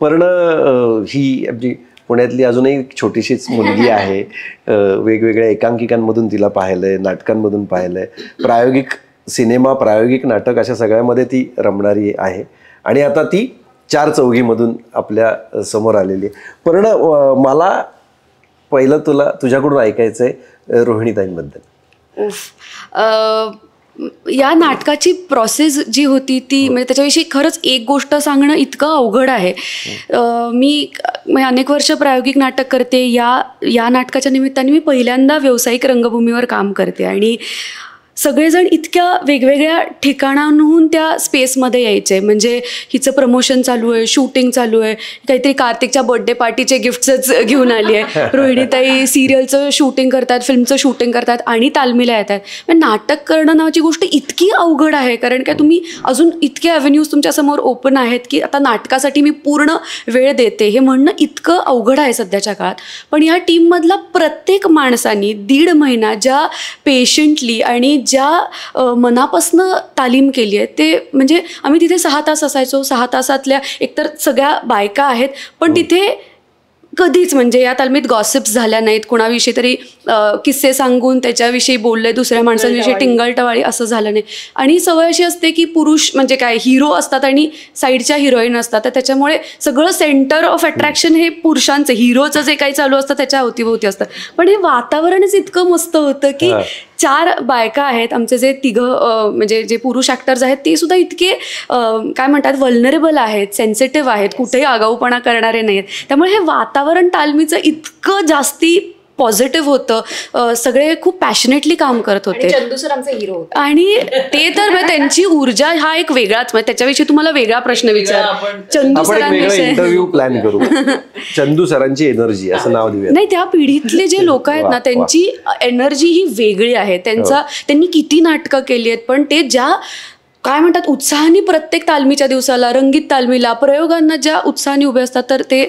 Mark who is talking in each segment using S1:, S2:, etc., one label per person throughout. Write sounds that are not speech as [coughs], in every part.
S1: पर्ण ही आपली पुण्यातली अजूनही एक छोटीशीच मुलगी [laughs] आहे. वेगवेगळ्या एकांकिकांमधून तिला पाहिलंय नाटकांमधून पाहिलंय. प्रायोगिक सिनेमा प्रायोगिक नाटक अशा सगळ्यामध्ये ती रमणारी आहे. आणि आता ती चार चौघीमधून आपल्यासमोर आलेली आहे. पर्ण मला पहिलं तुला तुझ्याकडून ऐकायचं आहे रोहिणीताईंबद्दल.
S2: या नाटकाची प्रोसेस जी होती ती म्हणजे त्याच्याविषयी खरंच एक गोष्ट सांगणं इतकं अवघड आहे. अ, मी अनेक वर्ष प्रायोगिक नाटक करते. या या नाटकाच्या निमित्ताने मी पहिल्यांदा व्यावसायिक रंगभूमीवर काम करते. आणि सगळेजण इतक्या वेगवेगळ्या ठिकाणांहून त्या स्पेसमध्ये यायचे. म्हणजे हिचं प्रमोशन चालू आहे शूटिंग चालू आहे. काहीतरी कार्तिकच्या बर्थडे पार्टीचे गिफ्ट्सच घेऊन आली आहे. [laughs] रोहिणीताई सिरियलचं शूटिंग करतात फिल्मचं शूटिंग करतात आणि तालमीला येतात नाटक करणं नावाची गोष्ट इतकी अवघड आहे. कारण काय तुम्ही अजून इतके अव्हेन्यूज तुमच्यासमोर ओपन आहेत की आता नाटकासाठी मी पूर्ण वेळ देते. हे म्हणणं इतकं अवघड आहे सध्याच्या काळात. पण या टीममधला प्रत्येक माणसानी दीड महिना ज्या पेशंटली आणि ज्या मनापासनं तालीम केली आहे ते म्हणजे आम्ही तिथे सहा तास असायचो. सहा तासातल्या एकतर सगळ्या बायका आहेत पण तिथे कधीच म्हणजे या तालमीत गॉसिप्स झाल्या नाहीत. कुणाविषयी तरी किस्से सांगून त्याच्याविषयी बोलले दुसऱ्या माणसांविषयी टिंगलटवाळी असं झालं नाही. आणि सवय अशी असते की पुरुष म्हणजे काय हिरो असतात आणि साईडच्या हिरोईन असतात. तर त्याच्यामुळे सगळं सेंटर ऑफ अट्रॅक्शन हे पुरुषांचं. हिरोचं जे काही चालू असतं त्याच्या अवतीभोवती असतं. पण हे वातावरणच इतकं मस्त होतं की
S1: हा.
S2: चार बायका आहेत आमचे जे तिघं म्हणजे जे पुरुष ॲक्टर्स आहेत ते सुद्धा इतके काय म्हणतात वल्नरेबल आहेत सेन्सिटिव्ह आहेत कुठेही आगाऊपणा करणारे नाहीत त्यामुळे हे वातावरण तालमीचं इतकं जास्ती पॉझिटिव्ह होतं. सगळे खूप पॅशनेटली काम करत होते.
S3: चंदू सर आमचा हिरो होता.
S2: आणि ते तर त्यांची ऊर्जा हा एक वेगळाच म्हणजे त्याच्याविषयी तुम्हाला वेगळा प्रश्न विचार. चंदू
S1: आपण एक वेगळा
S2: सरांविषयी
S1: इंटरव्ह्यू प्लॅन करू. [laughs] चंदू सरांची एनर्जी असं नाव देऊया
S2: नाही त्या पिढीतले जे लोक आहेत ना. त्यांची एनर्जी ही वेगळी आहे. त्यांचा त्यांनी किती नाटकं केली आहेत पण ते ज्या काय म्हणतात उत्साहाने प्रत्येक तालमीच्या दिवसाला रंगीत तालमीला प्रयोगांना ज्या उत्साहाने उभे असतात तर ते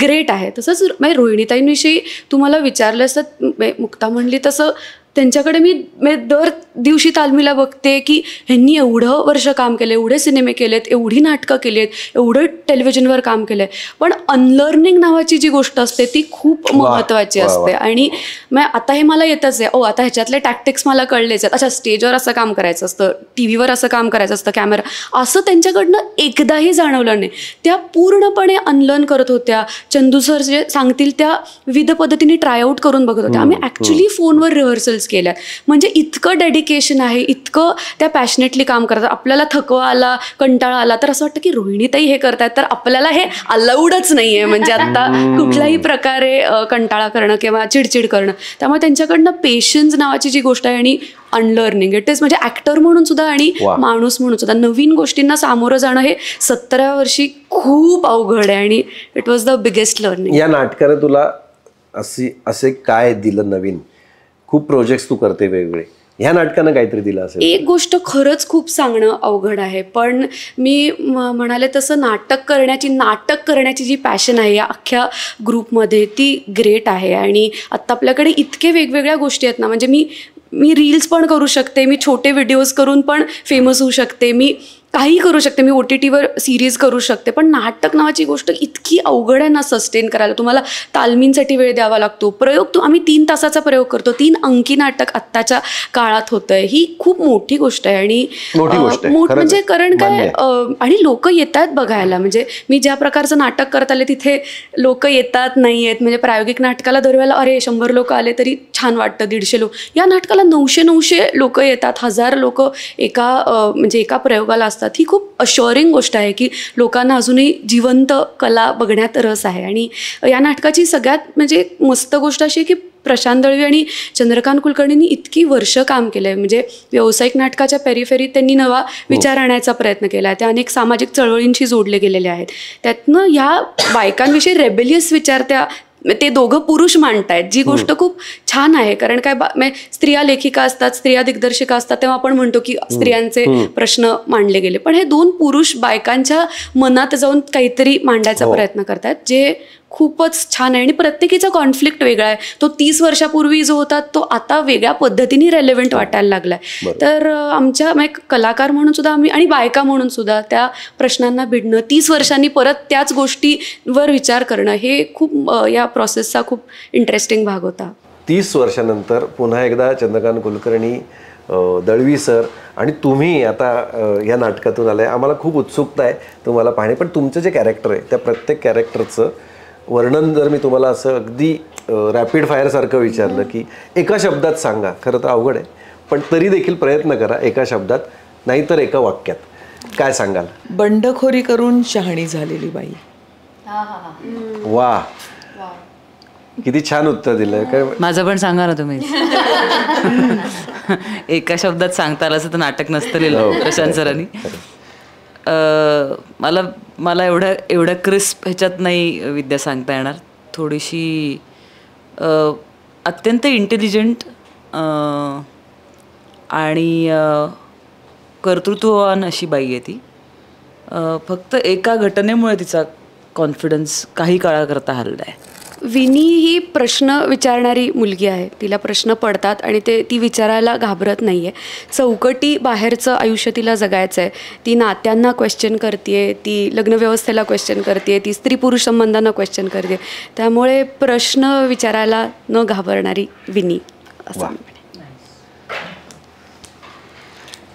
S2: ग्रेट आहे. तसंच म्हणजे रोहिणीताईंविषयी तुम्हाला विचारलं असतं मुक्ता म्हणली तसं त्यांच्याकडे मी म्हणजे दर दिवशी तालमीला बघते की ह्यांनी एवढं वर्ष काम केलं एवढे सिनेमे केलेत एवढी नाटकं केली आहेत एवढं टेलिव्हिजनवर काम केलं आहे पण अनलर्निंग नावाची जी गोष्ट असते ती खूप महत्त्वाची. असते. आणि मग आता हे मला येतच आहे. ओ आता ह्याच्यातले टॅक्टिक्स मला कळलेच आहेत. अच्छा स्टेजवर असं काम करायचं असतं टी व्हीवर असं काम करायचं असतं कॅमेरा असं त्यांच्याकडनं एकदाही जाणवलं नाही. त्या पूर्णपणे अनलर्न करत होत्या. चंदू सर जे सांगतील त्या विविध पद्धतीने ट्रायआउट करून बघत होत्या. आम्ही ॲक्च्युली फोनवर रिहर्सल्स केल्या. म्हणजे इतकं डेडिकेशन आहे इतकं त्या पॅशनेटली काम करतात. आपल्याला थकवा आला कंटाळा आला तर असं वाटतं की रोहिणीताई हे करतात तर आपल्याला हे अलाउडच नाही आहे म्हणजे आता कुठल्याही प्रकारे कंटाळा करणं किंवा चिडचिड करणं. त्यामुळे त्यांच्याकडनं पेशन्स नावाची जी गोष्ट आहे आणि अनलर्निंग इट इज म्हणजे ॲक्टर म्हणून सुद्धा आणि. माणूस म्हणून सुद्धा. नवीन गोष्टींना सामोरं जाणं हे सतरा वर्षी खूप अवघड आहे आणि it was the biggest learning
S1: या नाटकानं तुला असे असे काय दिलं नवीन? खूप प्रोजेक्ट्स तू करते वेगवेगळे. ह्या नाटकानं काहीतरी दिलं असेल.
S2: एक गोष्ट खरंच खूप सांगणं अवघड आहे पण मी म- म्हणाले तसं नाटक करण्याची नाटक करण्याची जी पॅशन आहे या अख्ख्या ग्रुपमध्ये ती ग्रेट आहे. आणि आत्ता आपल्याकडे इतके वेगवेगळ्या गोष्टी आहेत ना म्हणजे मी मी रील्स पण करू शकते मी छोटे व्हिडिओज करून पण फेमस होऊ शकते मी काही करू शकते. मी ओ टी टीवर सिरीज करू शकते. पण नाटक नावाची गोष्ट इतकी अवघड आहे ना सस्टेन करायला. तुम्हाला तालमींसाठी वेळ द्यावा लागतो. प्रयोग तो आम्ही तीन तासाचा प्रयोग करतो. तीन अंकी नाटक आत्ताच्या काळात होतं आहे ही खूप मोठी गोष्ट आहे. आणि
S1: मोठी
S2: म्हणजे. कारण काय आणि लोक येतात बघायला. म्हणजे मी ज्या प्रकारचं नाटक करत आले तिथे लोक येतात नाही आहेत म्हणजे प्रायोगिक नाटकाला दरवेळेला अरे शंभर लोक आले तरी छान वाटतं दीडशे लोक. या नाटकाला नऊशे नऊशे लोक येतात. हजार लोक एका म्हणजे एका प्रयोगाला असतात. ही खूप अश्युरिंग गोष्ट आहे की लोकांना अजूनही जिवंत कला बघण्यात रस आहे. आणि या नाटकाची सगळ्यात म्हणजे मस्त गोष्ट अशी आहे की प्रशांत दळवी आणि चंद्रकांत कुलकर्णींनी इतकी वर्ष काम केलं आहे म्हणजे व्यावसायिक नाटकाच्या पेरिफेरीत त्यांनी नवा विचार आणण्याचा प्रयत्न केला आहे त्या अनेक सामाजिक चळवळींशी जोडले गेलेले आहेत. त्यातनं ह्या बायकांविषयी रेबेलियस विचार त्या ते दोघं पुरुष मांडतायत. जी गोष्ट खूप छान आहे. कारण काय स्त्रिया लेखिका असतात स्त्रिया दिग्दर्शिका असतात तेव्हा आपण म्हणतो की स्त्रियांचे प्रश्न मांडले गेले. पण हे दोन पुरुष बायकांच्या मनात जाऊन काहीतरी मांडायचा
S1: हो.
S2: प्रयत्न करतात जे खूपच छान आहे. आणि प्रत्येकीचा कॉन्फ्लिक्ट वेगळा आहे. तो तीस वर्षापूर्वी जो होता तो आता वेगळ्या पद्धतीने रेलेव्हंट वाटायला लागलाय. तर आमच्या म्हणजे कलाकार म्हणून सुद्धा आम्ही आणि बायका म्हणून सुद्धा त्या प्रश्नांना भिडणं तीस वर्षांनी परत त्याच गोष्टीवर विचार करणं हे खूप या प्रोसेसचा खूप इंटरेस्टिंग भाग होता.
S1: तीस वर्षानंतर पुन्हा एकदा चंद्रकांत कुलकर्णी दळवी सर आणि तुम्ही आता या नाटकातून आलाय. आम्हाला खूप उत्सुकता आहे तुम्हाला पाहणे पण तुमचं जे कॅरेक्टर आहे त्या प्रत्येक कॅरेक्टरचं वर्णन जर मी तुम्हाला असं अगदी रॅपिड फायरसारखं विचारलं की एका शब्दात सांगा खरं तर अवघड आहे पण तरी देखील प्रयत्न करा एका शब्दात नाहीतर एका वाक्यात. काय सांगाल?
S3: बंडखोरी करून शहाणी झालेली बाई.
S1: वा. किती छान उत्तर दिलंय काय
S4: माझं पण सांगा ना तुम्ही. [laughs] एका शब्दात सांगता आलं असं तर नाटक नसतं
S1: हो,
S4: लिहिलं प्रशांत सरांनी. मला मला एवढ्या एवढ्या क्रिस्प ह्याच्यात नाही विद्या सांगता येणार. थोडीशी अत्यंत इंटेलिजंट आणि कर्तृत्ववान अशी बाई आहे ती. फक्त एका घटनेमुळे तिचा कॉन्फिडन्स काही काळाकरता हल्ला आहे
S2: विनी ही प्रश्न विचारणारी मुलगी आहे. तिला प्रश्न पडतात आणि ते ती विचारायला घाबरत नाही आहे चौकटी बाहेरचं आयुष्य तिला जगायचं आहे ती नात्यांना क्वेश्चन करते ती लग्नव्यवस्थेला क्वेश्चन करते ती स्त्री पुरुष संबंधांना क्वेश्चन करते त्यामुळे प्रश्न विचारायला न घाबरणारी विनी असं.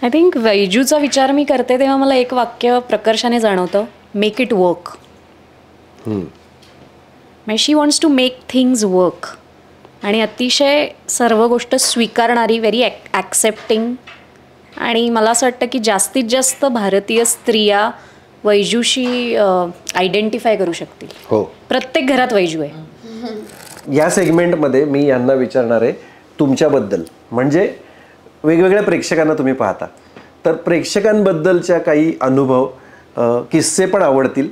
S5: आय थिंक वैजूचा विचार मी करते तेव्हा मला एक वाक्य प्रकर्षाने जाणवतं. मेक इट वर्क म्हणजे she wants to make things work आणि अतिशय सर्व गोष्ट स्वीकारणारी व्हेरी ॲक्सेप्टिंग आणि मला असं वाटतं की जास्तीत जास्त भारतीय स्त्रिया वैजूशी आयडेंटिफाय करू शकतील.
S1: हो.
S5: प्रत्येक घरात वैजू आहे.
S1: या सेगमेंटमध्ये मी यांना विचारणार आहे तुमच्याबद्दल. म्हणजे वेगवेगळ्या प्रेक्षकांना तुम्ही पाहता. तर प्रेक्षकांबद्दलच्या काही अनुभव किस्से पण आवडतील.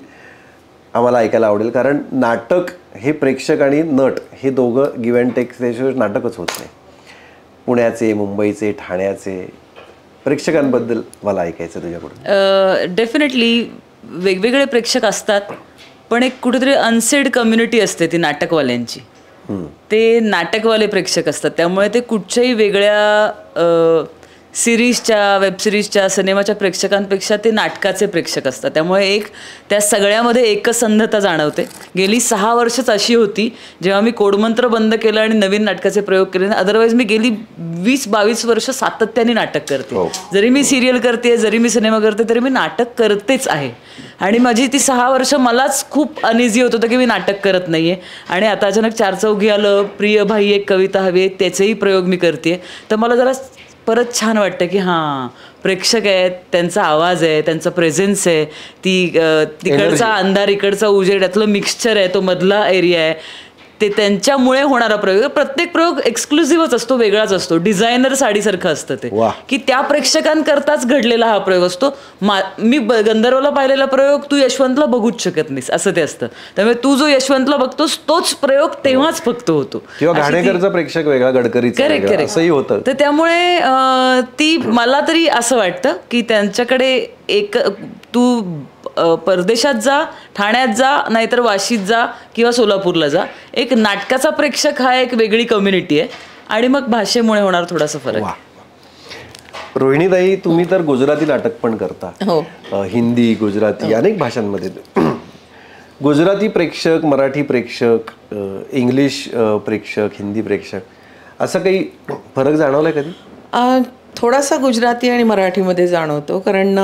S1: आम्हाला ऐकायला आवडेल कारण नाटक हे प्रेक्षक आणि नट हे दोघं गिव्ह अँड टेक त्याशिवाय नाटकच होत नाही. पुण्याचे मुंबईचे ठाण्याचे प्रेक्षकांबद्दल मला ऐकायचं तुझ्याकडून.
S4: डेफिनेटली वेगवेगळे प्रेक्षक असतात पण एक कुठेतरी अनसेड कम्युनिटी असते ती नाटकवाल्यांची. ते नाटकवाले प्रेक्षक असतात त्यामुळे ते कुठच्याही वेगळ्या सिरीजच्या वेबसिरीजच्या सिनेमाच्या प्रेक्षकांपेक्षा ते नाटकाचे प्रेक्षक असतात. त्यामुळे एक त्या सगळ्यामध्ये एकसंधता जाणवते. गेली सहा वर्षच अशी होती जेव्हा मी कोडमंत्र बंद केलं आणि नवीन नाटकाचे प्रयोग केले. अदरवाईज मी गेली वीस बावीस वर्ष सातत्याने नाटक करते. जरी मी सिरियल करते जरी मी सिनेमा करते तरी मी नाटक करतेच आहे. आणि माझी ती सहा वर्ष मलाच खूप अनइझी होत होतं की मी नाटक करत नाहीये. आणि आता अचानक चार चौघी आलं प्रिय भाई एक कविता हवी आहे त्याचेही प्रयोग मी करते तर मला जरा परत छान वाटतं की हां प्रेक्षक आहेत त्यांचा आवाज आहे त्यांचा प्रेझेन्स आहे. ती तिकडचा अंधार इकडचा उजेड यातलं मिक्सचर आहे तो मधला एरिया आहे. ते त्यांच्यामुळे होणारा प्रयोग प्रत्येक प्रयोग एक्सक्लुझिव्हच असतो वेगळाच असतो. डिझायनर साडीसारखं असतं ते. की त्या प्रेक्षकांकरताच घडलेला हा प्रयोग असतो. मा गंधर्वला पाहिलेला प्रयोग तू यशवंतला बघूच शकत नाहीस असं ते असतं. त्यामुळे तू जो यशवंतला बघतोस तोच प्रयोग तेव्हाच फक्त होतो.
S1: किंवा प्रेक्षक वेगळा गडकरीचा
S4: करेक्ट
S1: होतं.
S4: तर त्यामुळे ती मला तरी असं वाटतं की त्यांच्याकडे एक तू परदेशात जा ठाण्यात जा नाहीतर वाशीत जा किंवा सोलापूरला जा. एक नाटकाचा प्रेक्षक हा एक वेगळी कम्युनिटी आहे. आणि मग भाषेमुळे होणार थोडासा फरक
S1: वा. रोहिणीताई तुम्ही तर गुजराती नाटक पण करता.
S3: हो.
S1: हिंदी गुजराती अनेक भाषांमध्ये. [clears throat] गुजराती प्रेक्षक मराठी प्रेक्षक इंग्लिश प्रेक्षक हिंदी प्रेक्षक असं काही फरक जाणवलाय कधी?
S3: थोडासा गुजराती आणि मराठीमध्ये जाणवतो. कारण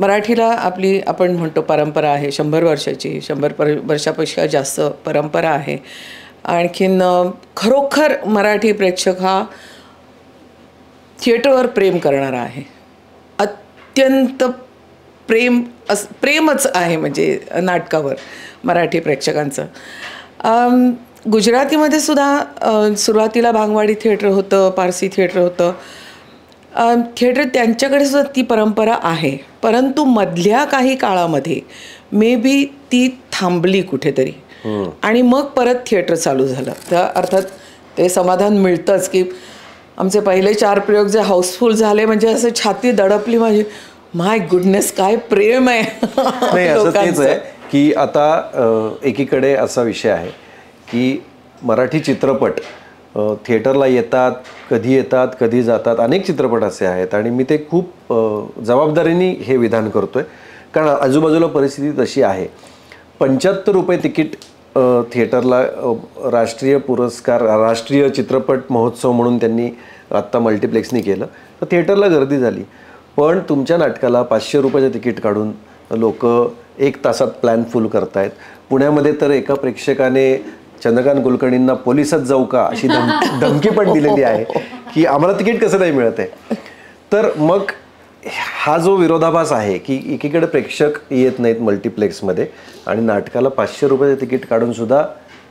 S3: मराठीला आपली आपण म्हणतो परंपरा आहे शंभर वर्षाची शंभर पर वर्षापेक्षा जास्त परंपरा आहे. आणखीन खरोखर मराठी प्रेक्षक हा थिएटरवर प्रेम करणारा आहे. अत्यंत प्रेम अस प्रेमच आहे म्हणजे नाटकावर मराठी प्रेक्षकांचं. गुजरातीमध्ये सुद्धा सुरुवातीला भांगवाडी थिएटर होतं पारसी थिएटर होतं. थिएटर त्यांच्याकडे सुद्धा ती परंपरा आहे. परंतु मधल्या काही काळामध्ये मे बी ती थांबली कुठेतरी. आणि मग परत थिएटर चालू झालं. तर अर्थात ते समाधान मिळतंच की आमचे पहिले चार प्रयोग जे हाऊसफुल झाले म्हणजे असं छाती दडपली माझी. माय गुडनेस काय प्रेम आहे.
S1: नाही असं तेच. आहे की आता एकीकडे असा विषय आहे की मराठी चित्रपट थिएटरला येतात कधी येतात कधी जातात अनेक चित्रपट असे आहेत. आणि मी ते खूप जबाबदारीने हे विधान करतो आहे कारण आजूबाजूला परिस्थिती तशी आहे. पंच्याहत्तर रुपये तिकीट थिएटरला राष्ट्रीय पुरस्कार राष्ट्रीय चित्रपट महोत्सव म्हणून त्यांनी आत्ता मल्टिप्लेक्सनी केलं. तर थिएटरला गर्दी झाली. पण तुमच्या नाटकाला पाचशे रुपयाचं तिकीट काढून लोक एक तासात प्लॅन फुल करतायत. पुण्यामध्ये तर एका प्रेक्षकाने चंद्रकांत कुलकर्णींना पोलिसात जाऊ का अशी धम [laughs] धमकी पण दिलेली आहे की आम्हाला तिकीट कसं नाही मिळत आहे. तर मग हा जो विरोधाभास आहे की एकीकडे प्रेक्षक येत नाहीत मल्टिप्लेक्समध्ये आणि नाटकाला पाचशे रुपयाचं तिकीट काढून सुद्धा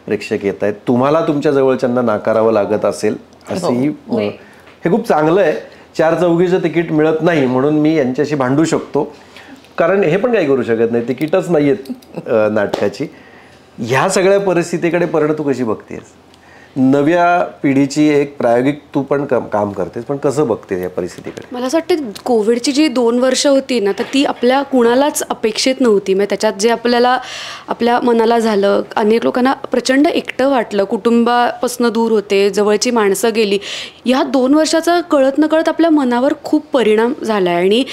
S1: प्रेक्षक येत आहेत. तुम्हाला तुमच्या जवळच्यांना नाकारावं लागत असेल असेही हे. खूप चांगलं आहे. चार चौघीचं तिकीट मिळत नाही म्हणून मी यांच्याशी भांडू शकतो. कारण हे पण काही करू शकत नाही. तिकीटच नाही आहेत नाटकाची. ह्या सगळ्या परिस्थितीकडे परिणत तू कशी बघतेस? नव्या पिढीची एक प्रायोगिक तू पण काम काम करतेस पण कसं बघतेस या परिस्थितीकडे?
S2: मला असं वाटतं कोविडची जी दोन वर्ष होती ना तर ती आपल्या कुणालाच अपेक्षित नव्हती. म्हणजे त्याच्यात जे आपल्याला आपल्या मनाला झालं अनेक लोकांना प्रचंड एकटं वाटलं कुटुंबापासून दूर होते जवळची माणसं गेली. ह्या दोन वर्षाचा कळत नकळत आपल्या मनावर खूप परिणाम झाला आहे आणि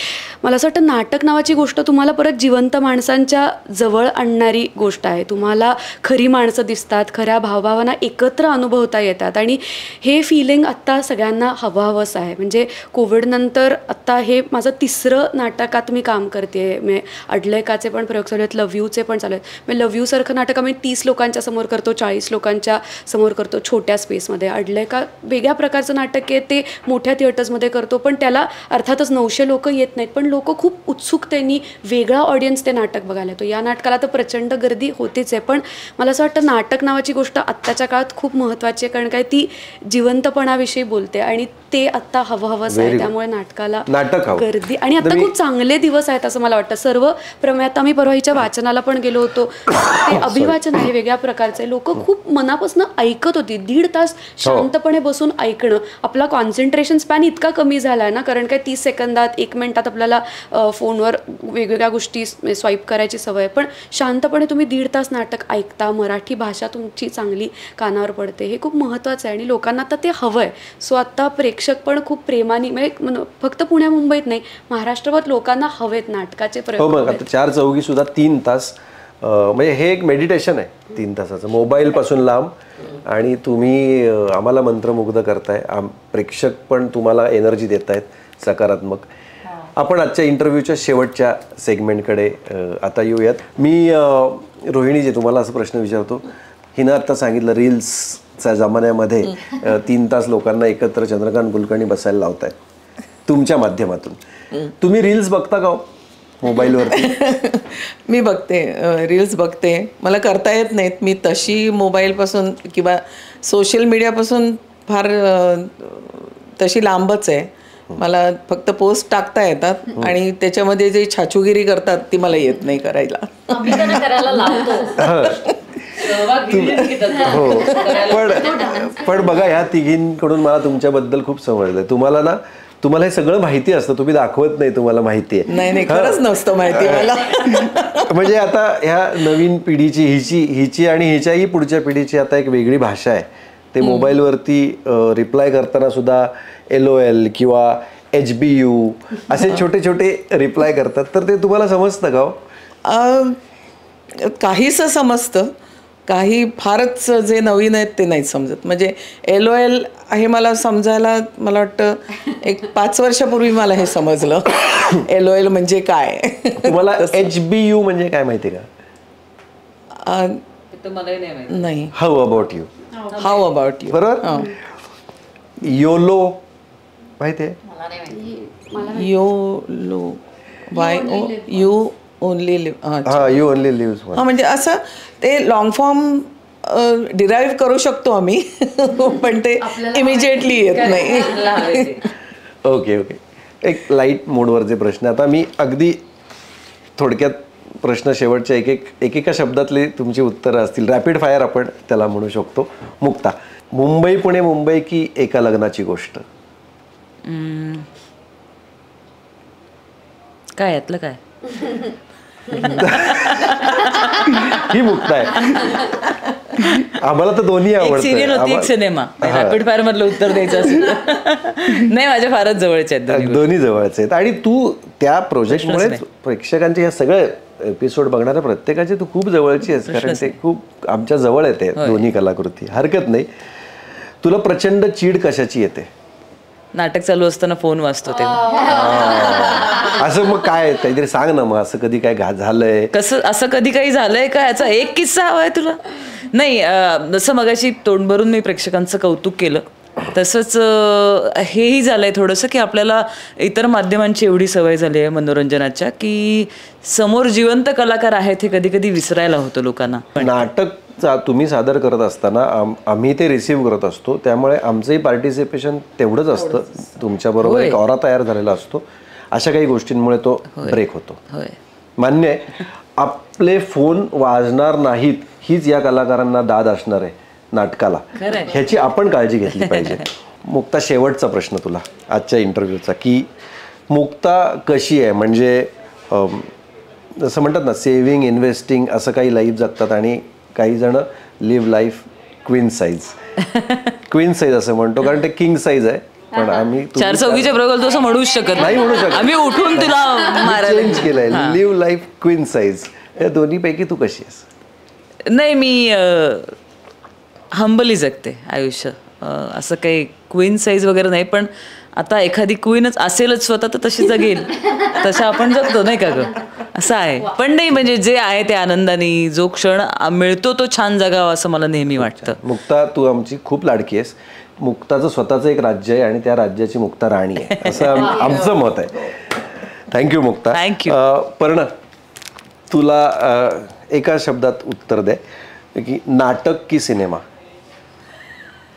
S2: मला असं वाटतं नाटक नावाची गोष्ट तुम्हाला परत जिवंत माणसांच्या जवळ आणणारी गोष्ट आहे. तुम्हाला खरी माणसं दिसतात खऱ्या भावभावना एकत्र अनुभवता येतात आणि हे फिलिंग आत्ता सगळ्यांना हवं हवंच आहे. म्हणजे कोविडनंतर आत्ता हे माझं तिसरं नाटकात मी काम करते म्हणजे अडलेकाचे पण प्रयोग चालू आहेत लव यूचे पण चालू आहेत. मी लव यूसारखं नाटक आम्ही तीस लोकांच्या समोर करतो चाळीस लोकांच्या समोर करतो छोट्या स्पेसमध्ये अडलेका वेगळ्या प्रकारचं नाटक आहे ते मोठ्या थिएटर्समध्ये करतो पण त्याला अर्थातच नऊशे लोक येत नाहीत. पण लोक खूप उत्सुकतेने वेगळा ऑडियन्स ते नाटक बघायला येतो. या नाटकाला तर प्रचंड गर्दी होतीच आहे पण मला असं वाटतं नाटक नावाची गोष्ट आत्ताच्या काळात खूप महत्त्वाची आहे कारण काय ती जिवंतपणाविषयी बोलते आणि ते आत्ता हवं हवंच आहे. त्यामुळे नाटकाला
S1: नाटक.
S2: गर्दी आणि आता खूप चांगले दिवस आहेत असं मला वाटतं. सर्व प्रमेय आता आम्ही परवा हिच्या वाचनाला पण गेलो होतो. ते [coughs] अभिवाचन आहे वेगळ्या प्रकारचे लोक खूप मनापासून ऐकत होती. दीड तास शांतपणे बसून ऐकणं. आपला कॉन्सन्ट्रेशन स्पॅन इतका कमी झाला आहे ना कारण काय तीस सेकंदात एक मिनिटात आपल्याला अ, फोनवर वेगवेगळ्या गोष्टी स्वाईप करायची सवय. पण शांतपणे तुम्ही दीड तास नाटक ऐकता मराठी भाषा तुमची चांगली कानावर पडते हे खूप महत्त्वाचं आहे. आणि लोकांना आता ते हवं आहे सो आता प्रेक्षक पण खूप प्रेमाने म्हणजे फक्त पुण्या मुंबईत नाही महाराष्ट्रभर लोकांना हवेत नाटकाचे
S1: हो
S2: प्रयोग.
S1: आता चार चौघी सुद्धा तीन तास म्हणजे हे एक मेडिटेशन आहे तीन तासाचं. मोबाईलपासून लांब. आणि तुम्ही आम्हाला मंत्रमुग्ध करताय. आम प्रेक्षक पण तुम्हाला एनर्जी देत आहेत सकारात्मक. आपण आजच्या इंटरव्ह्यूच्या शेवटच्या सेगमेंटकडे आता येऊयात. मी अं, रोहिणी जे तुम्हाला असा प्रश्न विचारतो हिनं आत्ता सांगितलं रील्सच्या जमान्यामध्ये तीन तास लोकांना एकत्र चंद्रकांत कुलकर्णी बसायला लावताय तुमच्या माध्यमातून. तुम्ही रील्स बघता का हो? मोबाईलवरती? [laughs]
S3: मी बघते रील्स बघते. मला करता येत नाहीत. मी तशी मोबाईलपासून किंवा सोशल मीडियापासून फार तशी लांबच आहे. मला फक्त पोस्ट टाकता येतात आणि त्याच्यामध्ये जे छाछुगिरी करतात ती मला येत नाही करायला. [laughs]
S1: हो. [laughs] पण पण बघा ह्या तिघींकडून मला तुमच्याबद्दल खूप समजलंय. तुम्हाला ना तुम्हाला हे सगळं माहिती असतं. तुम्ही दाखवत नाही तुम्हाला माहिती आहे.
S3: नाही नाही खरंच नसतं माहिती मला. [laughs]
S1: म्हणजे आता ह्या नवीन पिढीची हिची हिची आणि हिच्याही पुढच्या पिढीची आता एक वेगळी भाषा आहे. ते मोबाईलवरती रिप्लाय करताना सुद्धा एल ओ एल किंवा एच बी यू असे छोटे छोटे रिप्लाय करतात. तर ते तुम्हाला समजतं का हो?
S3: काहीसं समजतं. काही फारच जे नवीन आहेत ते नाही समजत. म्हणजे एल ओ एल हे मला समजायला मला वाटतं एक पाच वर्षापूर्वी मला हे समजलं. एल ओ एल म्हणजे काय?
S1: तुम्हाला एच बी यू म्हणजे काय माहिती आहे का?
S3: अं,
S4: ते मलाही नाही माहिती.
S3: नाही.
S1: How about you
S3: how about you
S1: बरोबर? योलो माहिती आहे?
S3: YOLO Y O U only live
S1: हा यू ओनली लिव्ह
S3: हा म्हणजे असं ते लॉंग फॉर्म डिराईव्ह करू शकतो आम्ही [laughs] पण ते इमिजिएटली येत नाही.
S1: ओके ओके एक लाइट मोडवरचे प्रश्न. आता मी अगदी थोडक्यात प्रश्न शेवटच्या एक एक एकेका शब्दातले तुमची उत्तरं असतील. रॅपिड फायर आपण त्याला म्हणू शकतो. मुक्ता मुंबई पुणे मुंबई की एका लग्नाची गोष्ट?
S4: काय यातलं काय? [laughs]
S1: ही मुक्त आहे. आम्हाला तर दोन्ही
S4: एक
S1: आवडतं
S4: सिरियल होती एक सिनेमा रॅपिड फायर मधलं उत्तर द्यायचं असेल [laughs] नाही माझ्या फारच जवळच्या आहेत दोन्ही
S1: जवळचे आहेत. आणि तू त्या प्रोजेक्टमुळेच प्रेक्षकांचे हे सगळे एपिसोड बघणाऱ्या प्रत्येकाची तू खूप जवळची आहेस. कारण ते खूप आमच्या जवळ येते दोन्ही कलाकृती. हरकत नाही. तुला प्रचंड चीड कशाची येते?
S4: नाटक चालू असताना फोन वाजतो तेव्हा.
S1: असं मग काय काहीतरी सांग ना मग असं कधी काय झालंय?
S4: कसं असं कधी काही झालंय का? याचा एक किस्सा हवाय तुला? नाही जसं मगाशी तोंड भरून मी प्रेक्षकांचं कौतुक केलं तसंच हेही झालंय थोडंसं की आपल्याला इतर माध्यमांची एवढी सवय झाली आहे मनोरंजनाच्या की समोर जिवंत कलाकार आहेत हे कधी कधी विसरायला होतं लोकांना.
S1: नाटक चा- तुम्ही सादर करत असताना आम- आम्ही ते रिसीव्ह करत असतो. त्यामुळे आमचंही पार्टिसिपेशन तेवढंच असतं. तुमच्या बरोबर एक ऑरा तयार झालेला असतो. अशा काही गोष्टींमुळे तो ब्रेक होतो. मान्य आहे आपले फोन वाजणार नाहीत हीच या कलाकारांना दाद असणार आहे नाटकाला. ह्याची आपण काळजी घेतली पाहिजे. [laughs] मुक्ता शेवटचा प्रश्न तुला आजच्या इंटरव्ह्यूचा की मुक्ता कशी आहे? म्हणजे जसं म्हणतात ना सेव्हिंग इन्व्हेस्टिंग असं काही लाईफ जगतात आणि काही जण live life queen size queen size असं म्हणतो कारण ते किंग साईज आहे. पण आम्ही
S4: चार चौकीच्या बरोबर तसं म्हणूच शकत
S1: नाही. म्हणू शकत.
S4: आम्ही उठून तुला
S1: चेंज केलंय लिव्ह लाईफ क्वीन साईज या दोन्हीपैकी तू कशी आहेस?
S4: नाही मी हंबली जगते आयुष्य. असं काही क्वीन साईज वगैरे नाही पण आता एखादी क्वीनच असेलच स्वतः तर तशी जगेल. तसं आपण जगतो नाही का ग? असं आहे. पण नाही म्हणजे जे आहे ते आनंदाने जो क्षण मिळतो तो छान जगावा असं मला नेहमी वाटतं.
S1: मुक्ता तू आमची खूप लाडकी आहेस. मुक्ताचं स्वतःचं एक राज्य आहे आणि त्या राज्याची मुक्ता राणी आहे. असं आम- [laughs] आमचं मत आहे. थँक्यू मुक्ता. अं, पर्ण तुला एका शब्दात उत्तर दे की नाटक की सिनेमा?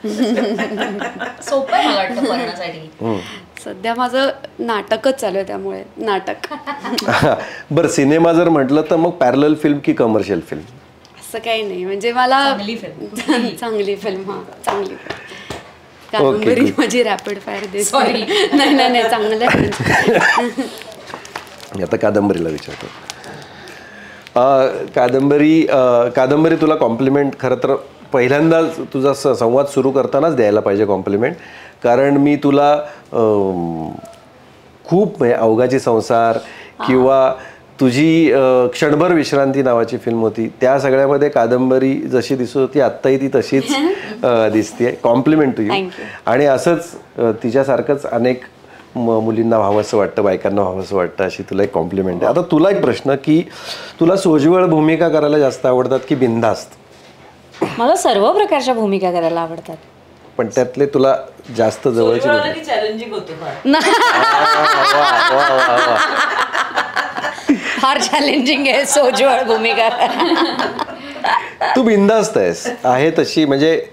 S1: [laughs]
S5: सोपं मला वाटतं करण्यासाठी
S2: सध्या माझं नाटकच चालू आहे त्यामुळे नाटक. [laughs]
S1: बरं सिनेमा जर म्हटलं तर मग पॅरल फिल्म की कमर्शियल फिल्म
S2: असं काही नाही म्हणजे मला चांगली फिल्म [laughs] चांगली फिल्म हा चांगली. कादंबरी माझी रॅपिड फायर दे नाही. नाही नाही चांगलं आहे.
S1: मी आता कादंबरीला विचारतो. अं, कादंबरी अं, कादंबरी तुला कॉम्प्लिमेंट खरं तर पहिल्यांदा तुझा स- संवाद सुरू करतानाच द्यायला पाहिजे कॉम्प्लिमेंट. कारण मी तुला खूप म्हणजे अवघाची संसार किंवा तुझी क्षणभर विश्रांती नावाची फिल्म होती. त्या सगळ्यामध्ये कादंबरी जशी दिसत होती आत्ताही ती तशीच दिसते कॉम्प्लिमेंट टू यू आणि असंच तिच्यासारखंच अनेक म- मुलींना व्हावंसं वाटतं बायकांना व्हावंसं वाटतं अशी तुला एक कॉम्प्लिमेंट आहे. आता तुला एक प्रश्न की तुला सोज्वळ भूमिका करायला जास्त आवडतात की बिनधास्त?
S5: मला सर्व प्रकारच्या भूमिका करायला आवडतात.
S1: पण त्यातले तुला जास्त जवळची भूमिका-
S4: चॅलेंजिंग होतो
S5: फार. [laughs] चॅलेंजिंग आहे सोजवळ भूमिका.
S1: तू बिनधास्त आहेस. आहे तशी म्हणजे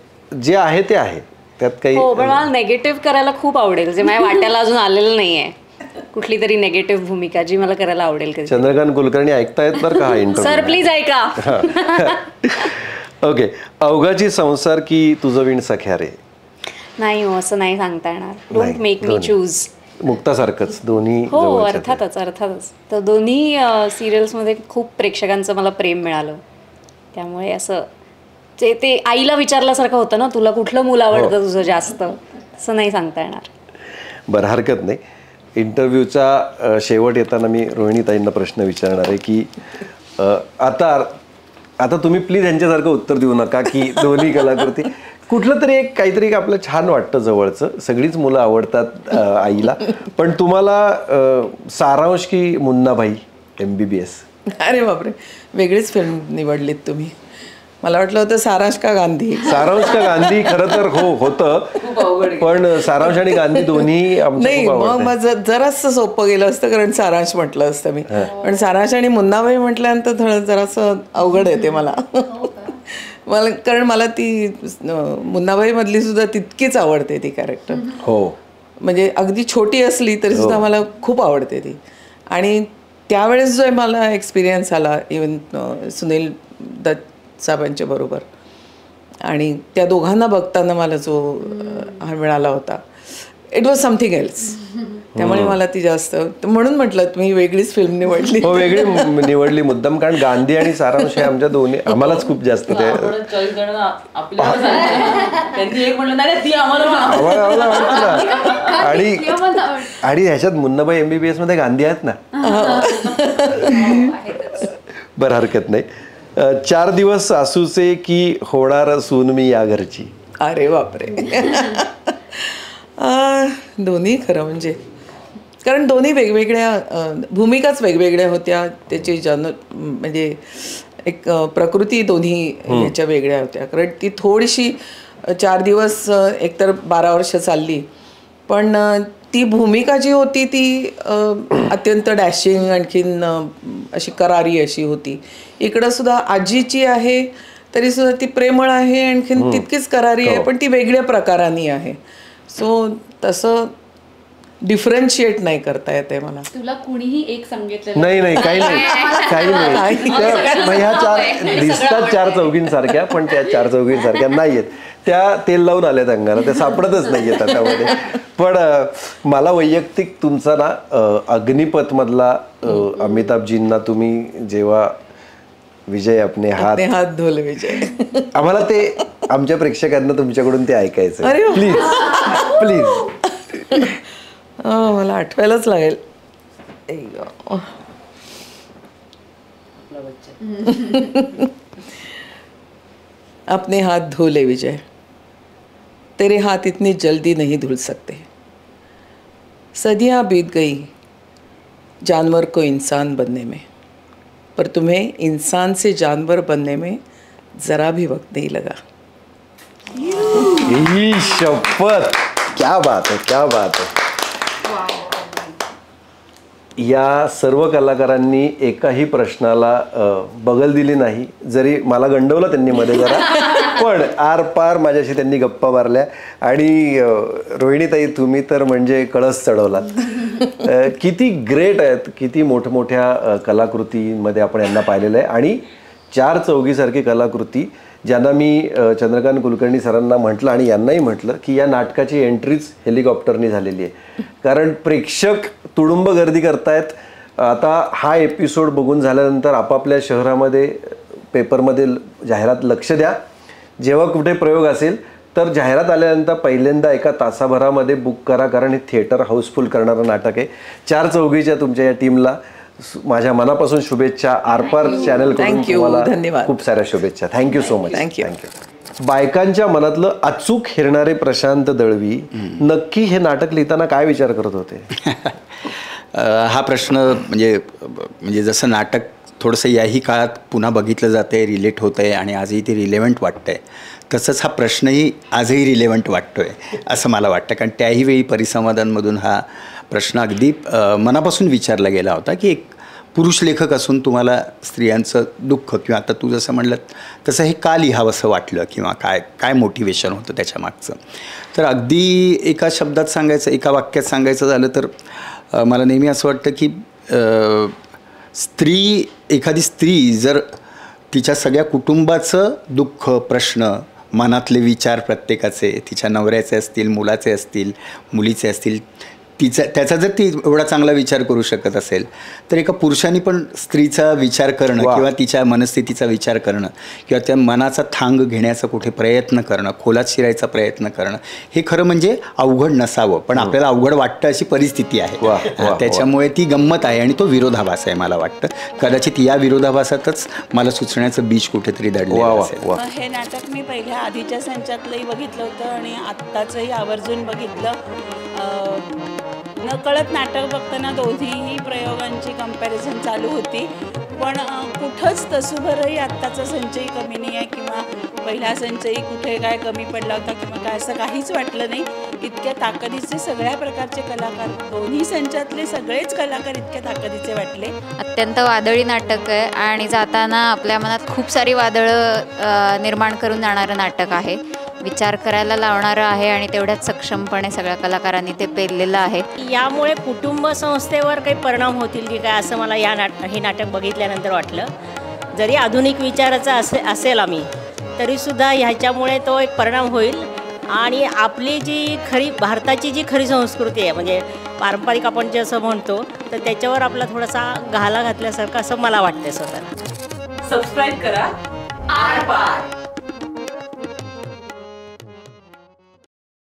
S1: जे आहे ते आहे. त्यात काही
S5: हो पण मला नेगेटिव्ह करायला खूप आवडेल. जे माझ्या वाट्याला अजून आलेलं नाहीये. कुठली तरी नेगेटिव्ह भूमिका जी मला करायला आवडेल
S1: चंद्रकांत कुलकर्णी ऐकतायत बरं का हा [laughs]
S5: सर प्लीज ऐका.
S1: ओके अवघाची संसार की तुझं विण सख्या रे?
S5: नाही हो असं नाही सांगता येणार. Don't make me. चूज
S1: मुक्तासारखंच दोन्ही
S5: हो. अर्थातच अर्थातच. तर दोन्ही सिरियल्समध्ये खूप प्रेक्षकांचं मला प्रेम मिळालं. त्यामुळे असं ते ते आईला विचारल्यासारखं होतं ना तुला कुठलं मूल आवडतं तुझं जास्त? असं नाही सांगता येणार.
S1: बरं हरकत नाही. इंटरव्ह्यूचा शेवट येताना मी रोहिणीताईंना प्रश्न विचारणार आहे की आता आता तुम्ही प्लीज यांच्यासारखं उत्तर देऊ नका की [laughs] दोन्ही कलाकृती. कुठलं तरी एक काहीतरी आपलं छान वाटतं जवळचं. सगळीच मुलं आवडतात आईला. पण तुम्हाला सारांश की Munnabhai M B B S
S3: अरे बापरे. वेगळीच फिल्म निवडलीत तुम्ही. मला वाटलं होतं सारांश का गांधी.
S1: सारांश का गांधी? खरं तर हो होतं. पण सारांश आणि गांधी दोन्ही
S3: नाही मग ज- जरासं सोपं गेलं असतं कारण सारांश म्हटलं असतं मी. पण सारांश आणि मुन्नाबाई म्हटल्यानंतर थोडं जरासं अवघड येते मला. मला कारण मला ती मुन्नाबाई मधली सुद्धा तितकीच आवडते ती कॅरेक्टर
S1: हो.
S3: म्हणजे अगदी छोटी असली तरी सुद्धा मला खूप आवडते ती. आणि त्यावेळेस जो मला एक्सपिरियन्स आला इवन सुनील दत्त साहेबांच्या बरोबर. आणि त्या दोघांना बघताना मला जो हा मिळाला होता. इट वॉज समथिंग एल्स त्यामुळे मला ती जास्त म्हणून म्हटलं तुम्ही वेगळीच फिल्म निवडली.
S1: हो वेगळी निवडली मुद्दाम कारण गांधी आणि सारांश हे आमच्या दोन्ही [laughs] आम्हालाच खूप जास्त ते.
S4: चॉईस आपल्याला [laughs] त्यांनी एक म्हणलं नाही ती आम्हाला म्हणा."
S1: आम्हाला आम्हाला [laughs] आवडतं ना. आणि आणि ह्याच्यात मुन्नाबाई एमबीबीएसमध्ये गांधी आहेत ना? बरं हरकत नाही. चार दिवस सासूचे की होणार सून मी या घरची?
S3: अरे बापरे. दोन्ही खरं म्हणजे. कारण दोन्ही वेगवेगळ्या भूमिकाच वेगवेगळ्या होत्या. त्याची जन म्हणजे एक प्रकृती दोन्ही ह्याच्या वेगळ्या होत्या. कारण ती थोडीशी चार दिवस एकतर बारा वर्ष चालली. पण ती भूमिका जी होती ती अत्यंत डॅशिंग आणखीन अशी करारी अशी होती. इकडं सुद्धा आजीची आहे तरी सुद्धा ती प्रेमळ आहे आणखीन तितकीच करारी आहे पण ती वेगळ्या प्रकाराने आहे. सो तसं डिफरन्शिएट नाही करता येते मला.
S2: तुला कुणीही एक सांगितलं
S1: नाही नाही काही नाही. काही नाही. [laughs] ह्या चार दिसतात चार चौघींसारख्या पण त्या चार चौघींसारख्या नाहीयेत. त्या तेल लावून आल्यात अंगाला. त्या सापडतच नाहीयेत त्यामध्ये. पण मला वैयक्तिक तुमचा ना अं, अग्निपथ मधला अं, अमिताभजींना तुम्ही जेव्हा विजय अपने हात
S3: हात धोल विजय.
S1: आम्हाला ते आमच्या प्रेक्षकांना तुमच्याकडून ते ऐकायचं
S3: अरे.
S1: Please please.
S3: मला आठवायलाच लागेल. अपने हाथ धो ले विजय. तेरे हाथ इतनी जल्दी नहीं धुल सकते। सदियां बीत गई जानवर को इंसान बनने में पर तुम्हें इंसान से जानवर बनने में ज़रा भी वक्त नहीं लगा।
S1: शपथ। क्या बात है क्या बात है। या सर्व कलाकारांनी एकाही प्रश्नाला अ, बगल दिली नाही जरी मला गंडवलं त्यांनी मध्ये जरा. पण आर पार माझ्याशी त्यांनी गप्पा मारल्या. आणि रोहिणीताई तुम्ही तर म्हणजे कळस चढवलात. किती ग्रेट आहेत किती मोठमोठ्या कलाकृतींमध्ये कलाकृतीमध्ये आपण यांना पाहिलेलं आहे. आणि चार चौघीसारखी कलाकृती ज्यांना मी चंद्रकांत कुलकर्णी सरांना म्हटलं आणि यांनाही म्हटलं की या नाटकाची एंट्रीच हेलिकॉप्टरनी झालेली आहे. कारण प्रेक्षक तुडुंब गर्दी करतायत. आता हा एपिसोड बघून झाल्यानंतर आपापल्या शहरामध्ये पेपरमध्ये जाहिरात लक्ष द्या. जेव्हा कुठे प्रयोग असेल तर जाहिरात आल्यानंतर पहिल्यांदा एका तासाभरामध्ये बुक करा कारण हे थिएटर हाऊसफुल करणारं नाटक आहे. चार चौघीच्या तुमच्या या टीमला माझ्या मनापासून शुभेच्छा. आरपार चॅनल.
S3: धन्यवाद.
S1: खूप साऱ्या शुभेच्छा. Thank you so much
S3: you.
S1: Thank you बायकांच्या मनातलं अचूक हिरणारे प्रशांत दळवी नक्की हे नाटक लिहिताना काय विचार करत होते? [laughs]
S6: हा प्रश्न म्हणजे म्हणजे जसं नाटक थोडंसं याही काळात पुन्हा बघितलं जातं आहे रिलेट होतं आहे आणि आजही ते रिलेव्हंट वाटतं आहे तसंच हा प्रश्नही आजही रिलेव्हंट वाटतो आहे असं मला वाटतं. कारण त्याही वेळी परिसंवादांमधून हा प्रश्न अगदी मनापासून विचारला गेला होता की एक पुरुष लेखक असून तुम्हाला स्त्रियांचं दुःख किंवा आता तू जसं म्हणलं तसं हे का लिहावंसं वाटलं किंवा काय काय मोटिवेशन होतं त्याच्या मागचं? तर अगदी एका शब्दात सांगायचं एका वाक्यात सांगायचं झालं तर मला नेहमी असं वाटतं की स्त्री एखादी स्त्री जर तिच्या सगळ्या कुटुंबाचं दुःख प्रश्न मनातले विचार प्रत्येकाचे तिच्या नवऱ्याचे असतील मुलाचे असतील मुलीचे असतील तिचा त्याचा जर ती एवढा चांगला विचार करू शकत असेल तर एका पुरुषाने पण स्त्रीचा विचार करणं. किंवा तिच्या मनस्थितीचा विचार करणं किंवा त्या मनाचा थांग घेण्याचा कुठे प्रयत्न करणं खोलात शिरायचा प्रयत्न करणं हे खरं म्हणजे अवघड नसावं. पण आपल्याला अवघड वाटतं अशी परिस्थिती आहे. त्याच्यामुळे ती गंमत आहे आणि तो विरोधाभास आहे मला वाटतं. कदाचित या विरोधाभासातच मला सुचण्याचं बीज कुठेतरी
S1: वा
S7: हे नाटक मी पहिल्या आधीच्या संचातलंही बघितलं होतं आणि आत्ताचंही आवर्जून बघितलं. नकळत नाटक बघताना दोन्हीही प्रयोगांची कंपॅरिझन चालू होती. पण कुठंच तसुभरही आत्ताचा संचयी कमी नाही आहे किंवा पहिला संचयी कुठे काय कमी पडला होता किंवा काय असं काहीच वाटलं नाही. इतक्या ताकदीचे सगळ्या प्रकारचे कलाकार दोन्ही संचातले सगळेच कलाकार इतक्या ताकदीचे वाटले.
S8: अत्यंत वादळी नाटक आहे आणि जाताना आपल्या मनात खूप सारी वादळं निर्माण करून जाणारं नाटक आहे. विचार करायला लावणारं आहे आणि तेवढ्याच सक्षमपणे सगळ्या कलाकारांनी ते पेललेलं आहे.
S9: यामुळे कुटुंब संस्थेवर काही परिणाम होतील की काय असं मला या नाट हे नाटक बघितल्यानंतर वाटलं. जरी आधुनिक विचाराचा असे असेल आम्ही तरीसुद्धा ह्याच्यामुळे तो एक परिणाम होईल. आणि आपली जी खरी भारताची जी खरी संस्कृती आहे म्हणजे पारंपरिक आपण जे असं म्हणतो तर त्याच्यावर आपला थोडासा घाला घातल्यासारखं असं मला वाटतं स्वतःला
S4: सबस्क्राईब करा. आर पार